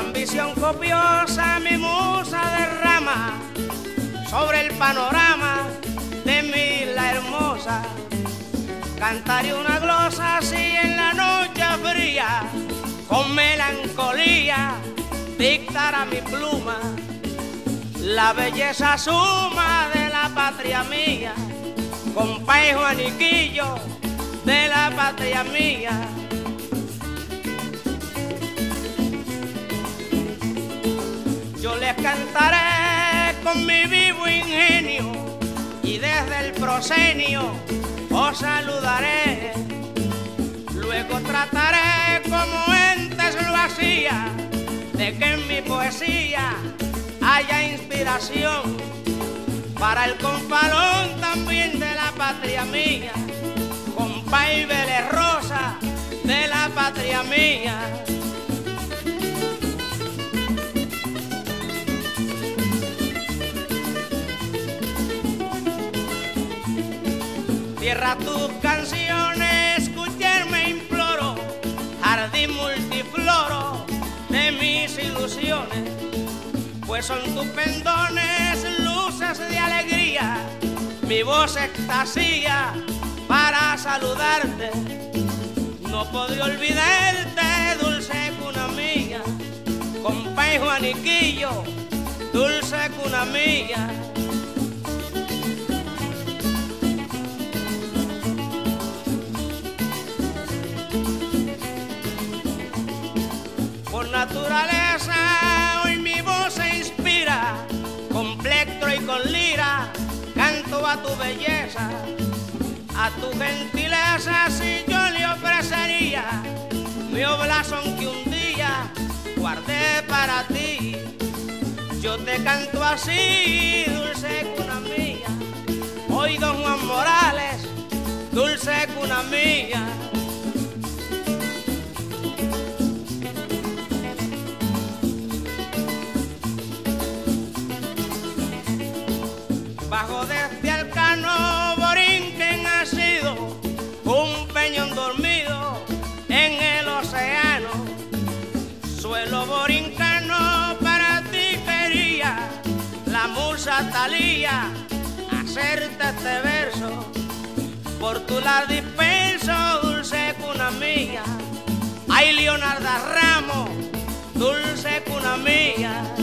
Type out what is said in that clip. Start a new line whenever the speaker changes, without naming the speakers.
ambición copiosa mi musa derrama sobre el panorama de mi la hermosa. Cantaré una glosa así en la noche fría, con melancolía, dictará mi pluma la belleza suma de la patria mía, con Juaniquillo de la patria mía. Con mi vivo ingenio y desde el prosenio os saludaré. Luego trataré como entes lo hacía, de que en mi poesía haya inspiración para el confalón también de la patria mía, compay Vélez Rosa de la patria mía. Tierra tus canciones, escucharme imploro, jardín multifloro de mis ilusiones, pues son tus pendones luces de alegría, mi voz extasía para saludarte. No podré olvidarte, dulce cuna mía, compay Juaniquillo, dulce cuna mía. Por naturaleza hoy mi voz se inspira, con plectro y con lira, canto a tu belleza, a tu gentileza si yo le ofrecería mi oblazón que un día guardé para ti. Yo te canto así, dulce cuna mía, hoy don Juan Morales, dulce cuna mía. Bajo de este alcano borinquen ha sido un peñón dormido en el océano. Suelo borincano para ti quería la musa talía hacerte este verso. Por tu la dispenso, dulce cuna mía. Ay, Leonarda Ramos, dulce cuna mía.